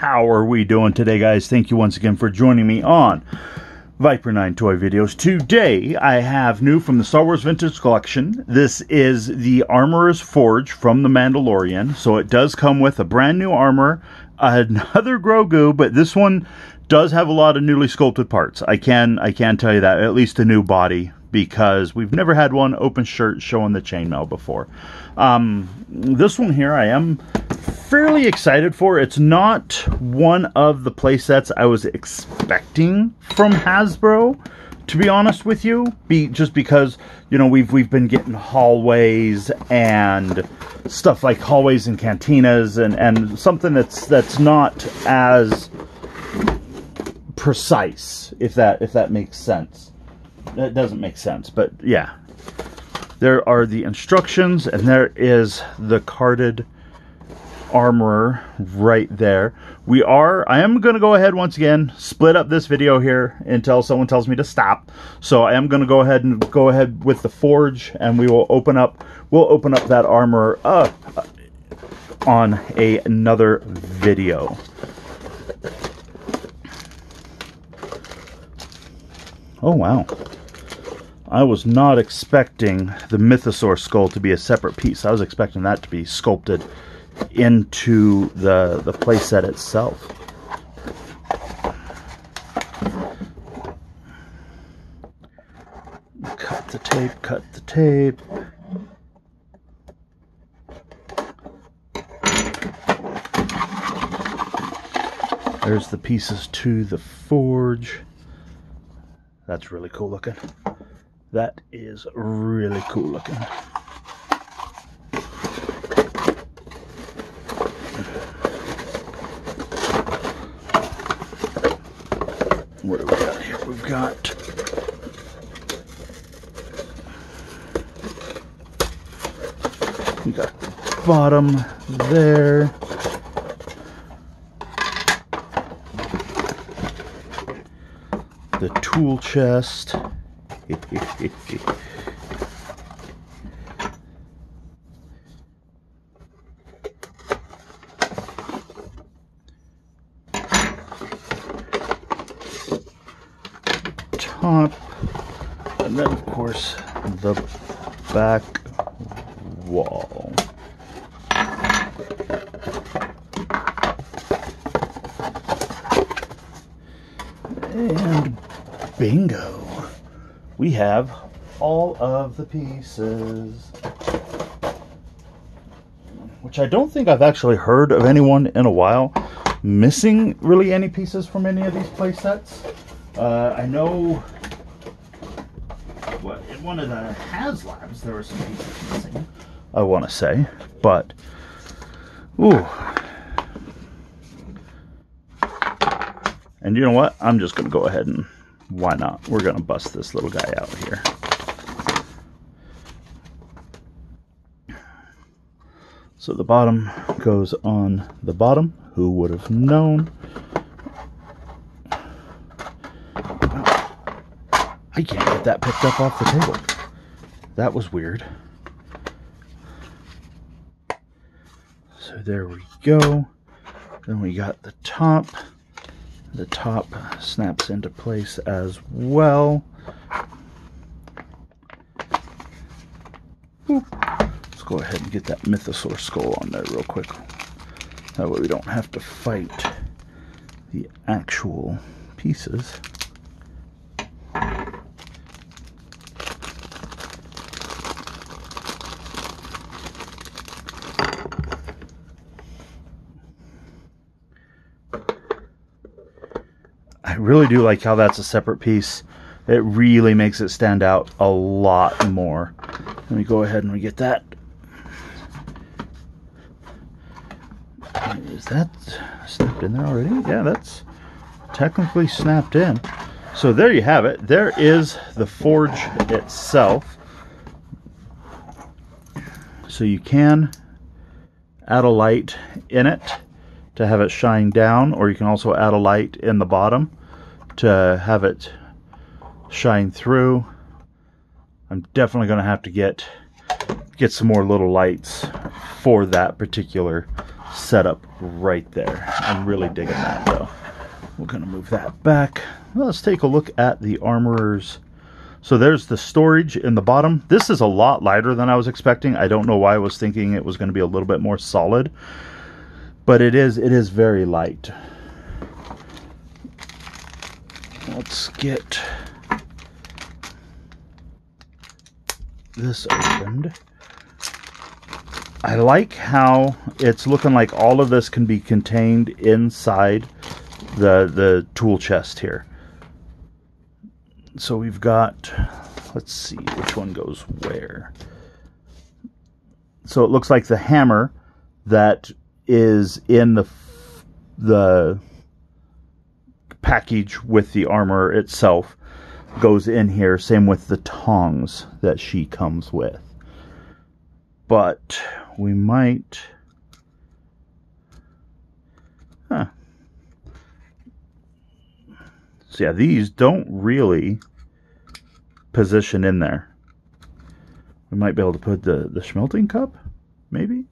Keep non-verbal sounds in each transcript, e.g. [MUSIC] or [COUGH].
How are we doing today, guys? Thank you once again for joining me on Viper 9 Toy Videos. Today, I have new from the Star Wars Vintage Collection. This is the Armorer's Forge from The Mandalorian. So it does come with a brand new armor, another [LAUGHS] Grogu, but this one does have a lot of newly sculpted parts. I can I can tell you that, at least a new body because we've never had one open shirt showing the chainmail before. Um, this one here I am fairly excited for. It's not one of the playsets I was expecting from Hasbro, to be honest with you. Be just because you know we've we've been getting hallways and stuff like hallways and cantinas and and something that's that's not as precise if that if that makes sense that doesn't make sense, but yeah. There are the instructions, and there is the carded armorer right there. We are, I am going to go ahead once again, split up this video here until someone tells me to stop. So I am going to go ahead and go ahead with the forge, and we will open up, we'll open up that armor up on a, another video. Oh, wow. I was not expecting the Mythosaur skull to be a separate piece. I was expecting that to be sculpted into the, the playset itself. Cut the tape, cut the tape. There's the pieces to the forge. That's really cool looking. That is really cool looking. What do we got here? We've got we got bottom there. The tool chest. Top, and then of course the back wall. Bingo we have all of the pieces. Which I don't think I've actually heard of anyone in a while missing really any pieces from any of these playsets. Uh, I know what in one of the HasLabs there were some pieces missing. I want to say, but ooh. And you know what? I'm just going to go ahead and why not? We're going to bust this little guy out here. So the bottom goes on the bottom. Who would have known? I can't get that picked up off the table. That was weird. So there we go. Then we got the top the top snaps into place as well. Let's go ahead and get that Mythosaur skull on there real quick. That way we don't have to fight the actual pieces. Really do like how that's a separate piece. It really makes it stand out a lot more. Let me go ahead and we get that. Is that snapped in there already? Yeah, that's technically snapped in. So there you have it. There is the forge itself. So you can add a light in it to have it shine down, or you can also add a light in the bottom to have it shine through. I'm definitely going to have to get get some more little lights for that particular setup right there. I'm really digging that though. We're going to move that back. Let's take a look at the Armorer's. So there's the storage in the bottom. This is a lot lighter than I was expecting. I don't know why I was thinking it was going to be a little bit more solid. But it is it is very light. Let's get this opened. I like how it's looking like all of this can be contained inside the the tool chest here. So we've got let's see which one goes where. So it looks like the hammer that is in the the package with the armor itself goes in here. Same with the tongs that she comes with. But we might... Huh. So yeah, these don't really position in there. We might be able to put the, the smelting cup, maybe?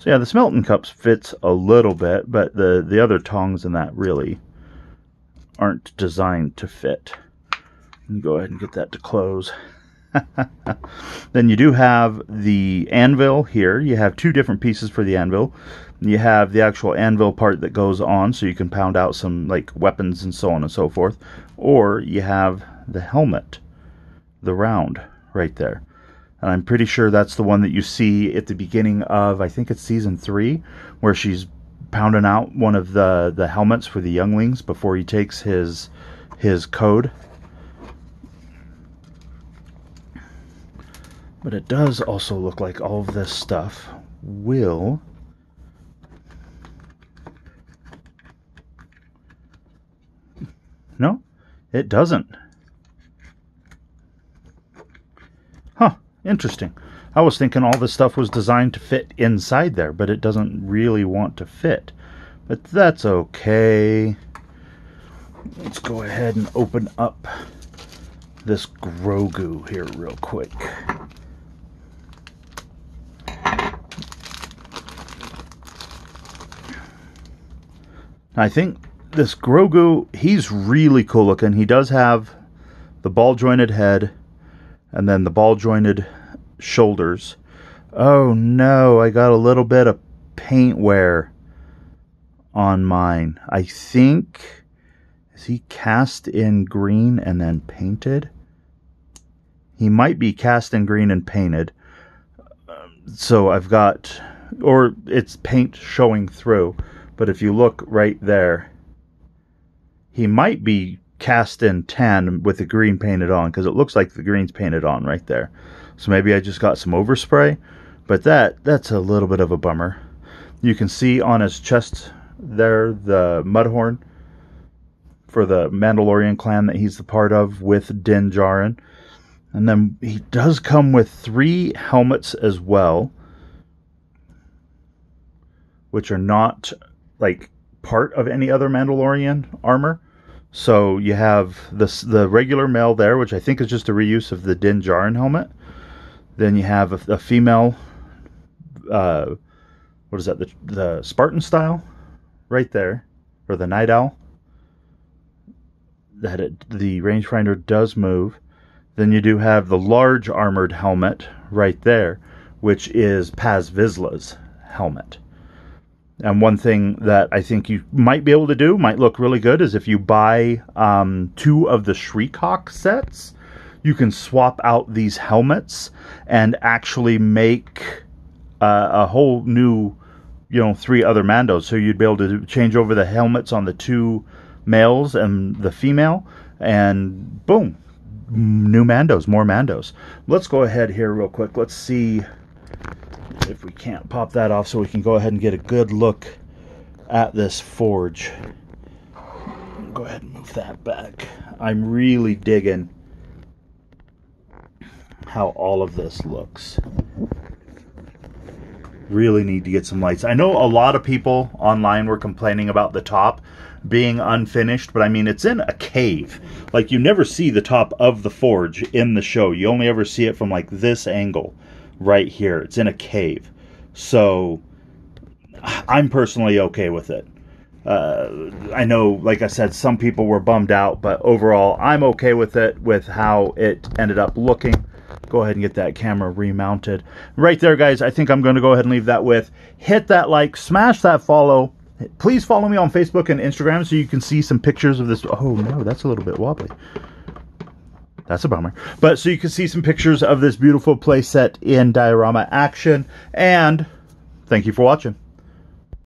So yeah, the smelting cups fits a little bit, but the, the other tongs in that really aren't designed to fit. Go ahead and get that to close. [LAUGHS] then you do have the anvil here. You have two different pieces for the anvil. You have the actual anvil part that goes on so you can pound out some like weapons and so on and so forth. Or you have the helmet, the round right there. And I'm pretty sure that's the one that you see at the beginning of, I think it's season three, where she's pounding out one of the, the helmets for the younglings before he takes his his code. But it does also look like all of this stuff will No, it doesn't. Interesting. I was thinking all this stuff was designed to fit inside there, but it doesn't really want to fit. But that's okay. Let's go ahead and open up this Grogu here real quick. I think this Grogu, he's really cool looking. He does have the ball jointed head and then the ball jointed shoulders. Oh no, I got a little bit of paint wear on mine. I think is he cast in green and then painted? He might be cast in green and painted. So I've got or it's paint showing through, but if you look right there, he might be cast in tan with the green painted on because it looks like the green's painted on right there. So maybe I just got some overspray, but that that's a little bit of a bummer. You can see on his chest there the mudhorn for the Mandalorian clan that he's the part of with Din Djarin. And then he does come with three helmets as well, which are not like part of any other Mandalorian armor. So you have this the regular male there, which I think is just a reuse of the Din Djarin helmet. Then you have a, a female, uh, what is that? The, the Spartan style, right there, or the Nite Owl. That it, the rangefinder does move. Then you do have the large armored helmet right there, which is Paz Vizsla's helmet. And one thing that I think you might be able to do, might look really good, is if you buy um, two of the Shriek sets, you can swap out these helmets and actually make uh, a whole new, you know, three other Mandos. So you'd be able to change over the helmets on the two males and the female, and boom, new Mandos, more Mandos. Let's go ahead here real quick. Let's see if we can't pop that off so we can go ahead and get a good look at this forge. Go ahead and move that back. I'm really digging how all of this looks. Really need to get some lights. I know a lot of people online were complaining about the top. being unfinished, but I mean, it's in a cave. Like, you never see the top of the forge in the show. You only ever see it from like this angle right here. It's in a cave. So, I'm personally okay with it. Uh, I know, like I said, some people were bummed out, but overall, I'm okay with it, with how it ended up looking. Go ahead and get that camera remounted. Right there, guys, I think I'm going to go ahead and leave that with. Hit that like, smash that follow. Please follow me on Facebook and Instagram so you can see some pictures of this. Oh, no, that's a little bit wobbly. That's a bummer. But so you can see some pictures of this beautiful playset in diorama action. And thank you for watching.